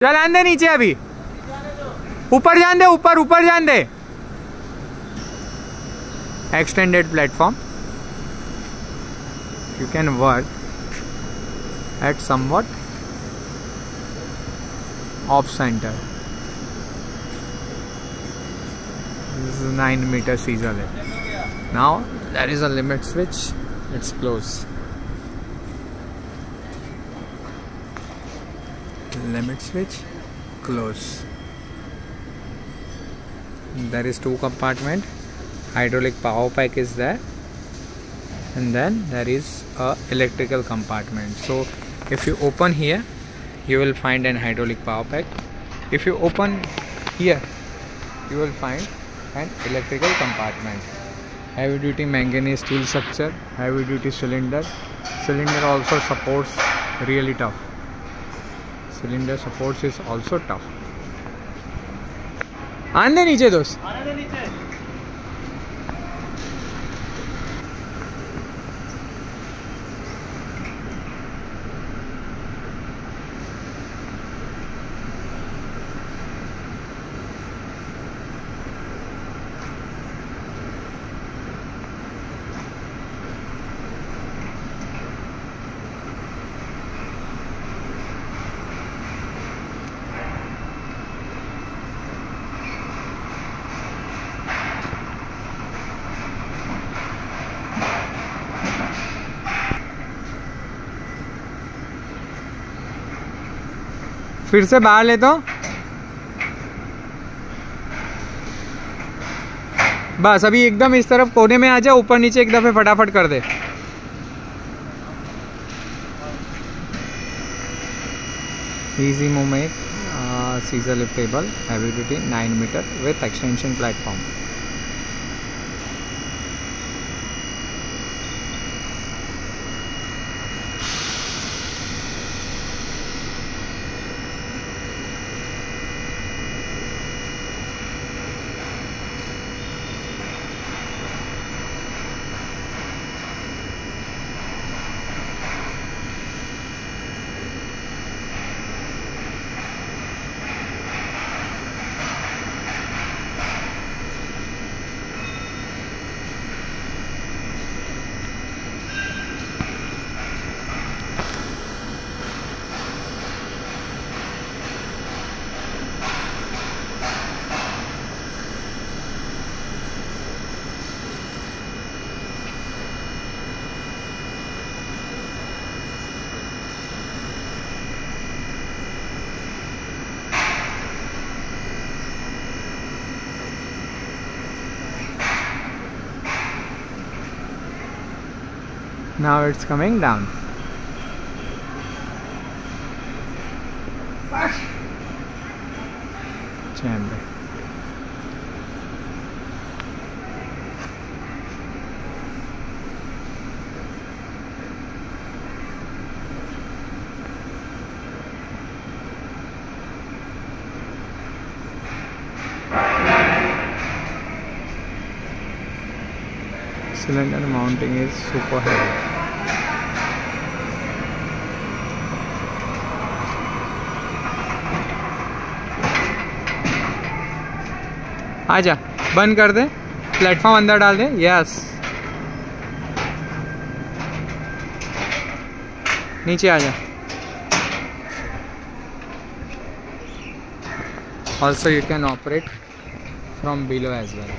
चल आंदे नीचे अभी। ऊपर जान दे, ऊपर ऊपर जान दे। Extended platform you can work at somewhat of centre nine metre season है now there is a limit switch it's close limit switch. Close. There is two compartment. Hydraulic power pack is there. And then there is a electrical compartment. So if you open here you will find an hydraulic power pack. If you open here you will find an electrical compartment. Heavy duty manganese steel structure heavy duty cylinder. Cylinder also supports really tough cylinder supports is also tough आने नीचे दोस्त। फिर से बाहर ले हूँ बस, अभी एकदम इस तरफ़ कोने में आ जाओ ऊपर नीचे एक दफे फटाफट कर दे। Easy movement scissor liftable ability nine metre with extension platform now it's coming down. Chamber cylinder mounting is super heavy आजा बंद कर दे प्लेटफॉर्म अंदर डाल दे यस नीचे आ also you can operate from below as well